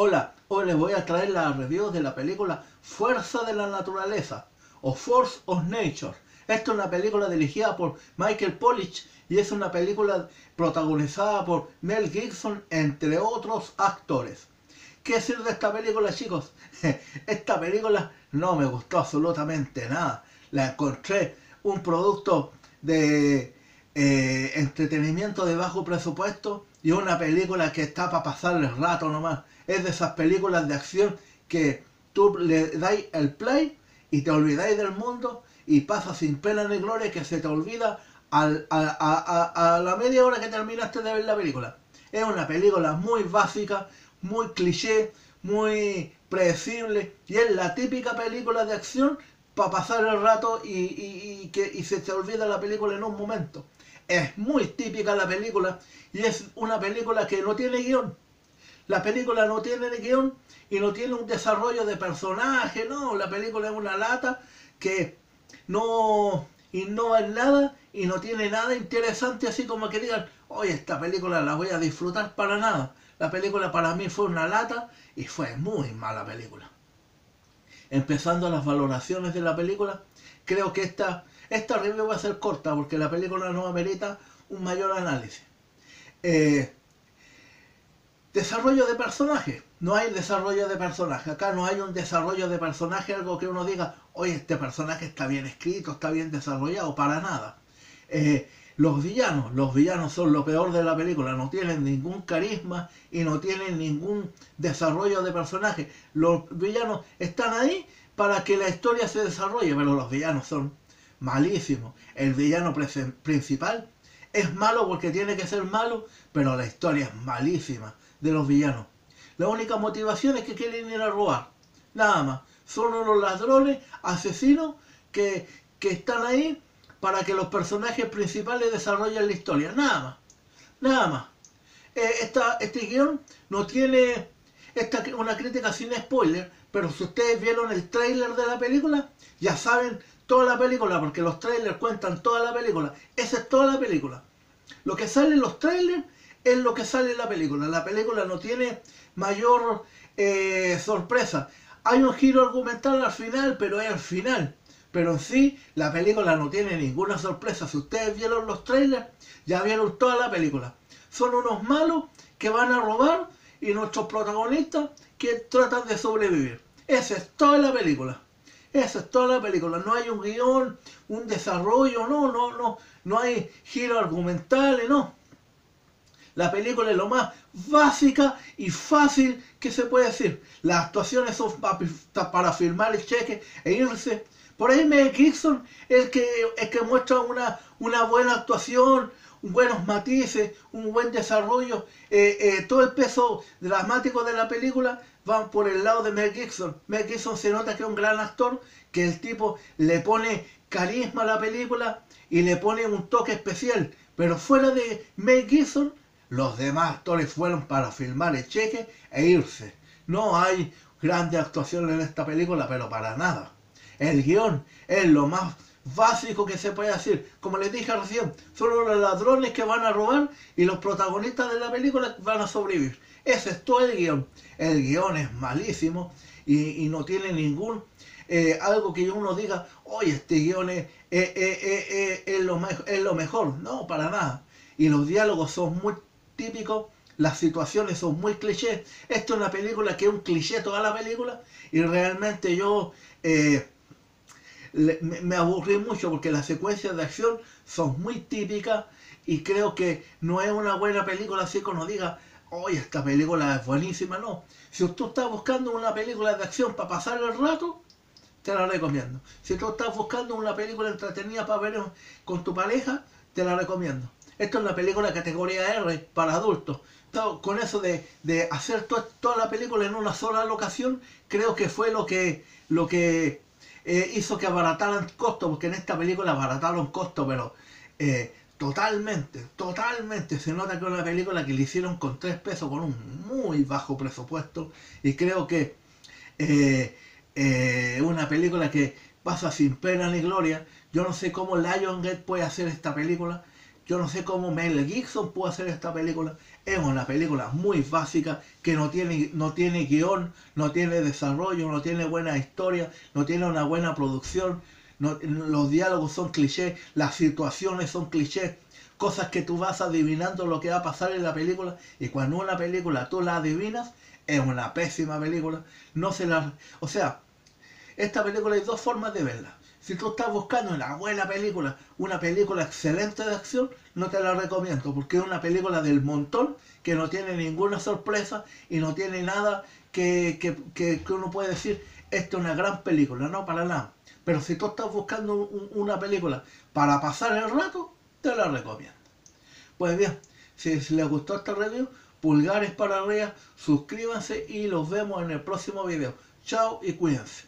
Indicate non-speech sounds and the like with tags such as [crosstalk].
Hola, hoy les voy a traer la review de la película Fuerza de la Naturaleza o Force of Nature. Esta es una película dirigida por Michael Polich y es una película protagonizada por Mel Gibson, entre otros actores. ¿Qué decir de esta película, chicos? [laughs] Esta película no me gustó absolutamente nada. La encontré un producto de eh, entretenimiento de bajo presupuesto y una película que está para pasar el rato nomás. Es de esas películas de acción que tú le dais el play y te olvidáis del mundo y pasa sin pena ni gloria que se te olvida a, la media hora que terminaste de ver la película. Es una película muy básica, muy cliché, muy predecible y es la típica película de acción para pasar el rato y, que, y se te olvida la película en un momento. Es muy típica la película y es una película que no tiene guion. La película no tiene guion y no tiene un desarrollo de personaje, no. La película es una lata que no innova en nada y no tiene nada interesante así como que digan, oye, esta película la voy a disfrutar para nada. La película para mí fue una lata y fue muy mala película. Empezando las valoraciones de la película, creo que esta esta review va a ser corta porque la película no amerita un mayor análisis. Eh, desarrollo de personaje. No hay desarrollo de personaje. Acá no hay un desarrollo de personaje, algo que uno diga, oye, este personaje está bien escrito, está bien desarrollado, para nada. Eh, los villanos, los villanos son lo peor de la película, no tienen ningún carisma y no tienen ningún desarrollo de personaje. Los villanos están ahí para que la historia se desarrolle, pero los villanos son malísimo. El villano principal es malo porque tiene que ser malo, pero la historia es malísima de los villanos. La única motivación es que quieren ir a robar. Nada más. Son unos ladrones, asesinos, que, están ahí para que los personajes principales desarrollen la historia. Nada más. Nada más. Eh, esta, este guion no tiene esta, una crítica sin spoiler, pero si ustedes vieron el trailer de la película, ya saben toda la película, porque los trailers cuentan toda la película. Esa es toda la película. Lo que sale en los trailers es lo que sale en la película. La película no tiene mayor eh, sorpresa. Hay un giro argumental al final, pero es al final. Pero en sí, la película no tiene ninguna sorpresa. Si ustedes vieron los trailers, ya vieron toda la película. Son unos malos que van a robar y nuestros protagonistas que tratan de sobrevivir. Esa es toda la película. Esa es toda la película. No hay un guion, un desarrollo, no, no, no. No hay giro argumentales, no. La película es lo más básica y fácil que se puede decir. Las actuaciones son para firmar el cheque e irse. Por ahí me Gibson el que, el que muestra una, una buena actuación, buenos matices, un buen desarrollo. Eh, eh, todo el peso dramático de la película van por el lado de Mel Gibson. Mel Gibson se nota que es un gran actor, que el tipo le pone carisma a la película y le pone un toque especial. Pero fuera de Mel Gibson, los demás actores fueron para filmar el cheque e irse. No hay grandes actuaciones en esta película, pero para nada. El guion es lo más básico que se puede decir. Como les dije recién, son los ladrones que van a robar y los protagonistas de la película van a sobrevivir. Ese es todo el guion. El guion es malísimo y, no tiene ningún... Eh, algo que uno diga, oye, este guion es, lo, es lo mejor. No, para nada. Y los diálogos son muy típicos, las situaciones son muy clichés. Esto es una película que es un cliché toda la película y realmente yo... Eh, me, aburrí mucho porque las secuencias de acción son muy típicas y creo que no es una buena película así que uno diga, oye, esta película es buenísima, no. Si tú estás buscando una película de acción para pasar el rato, te la recomiendo. Si tú estás buscando una película entretenida para ver con tu pareja, te la recomiendo. Esto es una película categoría R para adultos. Con eso de, hacer toda la película en una sola locación, creo que fue lo que, lo que eh, hizo que abarataran costos, porque en esta película abarataron costos, pero eh, totalmente, totalmente. Se nota que es una película que le hicieron con tres pesos, con un muy bajo presupuesto, y creo que eh, una película que pasa sin pena ni gloria. Yo no sé cómo Lionsgate puede hacer esta película, Yo no sé cómo Mel Gibson pudo hacer esta película. Es una película muy básica que no tiene, no tiene guion, no tiene desarrollo, no tiene buena historia, no tiene una buena producción. los diálogos son clichés, las situaciones son clichés, cosas que tú vas adivinando lo que va a pasar en la película y cuando una película tú la adivinas, es una pésima película. No se la, o sea, esta película hay dos formas de verla. Si tú estás buscando una buena película, una película excelente de acción, no te la recomiendo, porque es una película del montón que no tiene ninguna sorpresa y no tiene nada que, que, uno puede decir, esta es una gran película, no para nada. Pero si tú estás buscando una película para pasar el rato, te la recomiendo. Pues bien, si les gustó esta review, pulgares para arriba, suscríbanse y los vemos en el próximo video. Chao y cuídense.